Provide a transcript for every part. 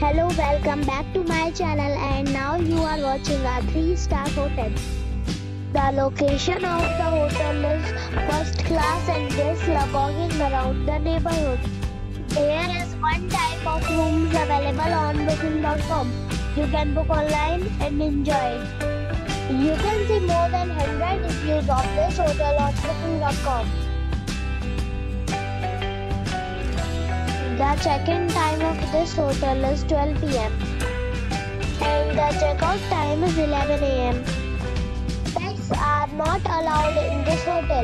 Hello, welcome back to my channel and now you are watching a 3-star hotel. The location of the hotel is first class and love walking around the neighborhood. There is one type of rooms available on booking.com. You can book online and enjoy. You can see more than 100 reviews of this hotel on booking.com. The check-in time of this hotel is 12 pm and the check-out time is 11 am. Pets are not allowed in this hotel.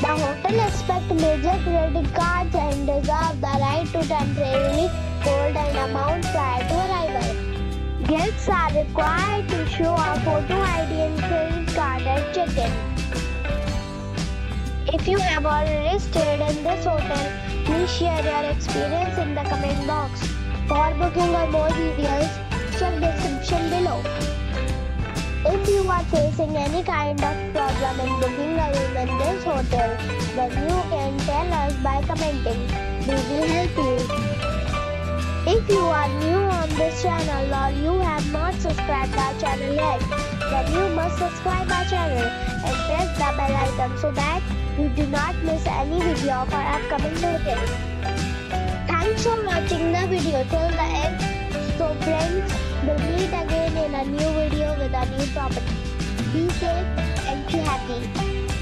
The hotel expects major credit cards and reserve the right to temporarily hold an amount prior to arrival. Guests are required to show a photo ID and credit If you have already stayed in this hotel, please share your experience in the comment box. For booking or more details, check description below. If you are facing any kind of problem in booking room in this hotel, then you can tell us by commenting. We will help you. If you are new on this channel or you have not subscribed our channel yet, then you must subscribe our channel and press the bell icon so that you do not miss any video of our upcoming hotels. Thanks for watching the video till the end. So friends, we'll meet again in a new video with a new property. Be safe and be happy.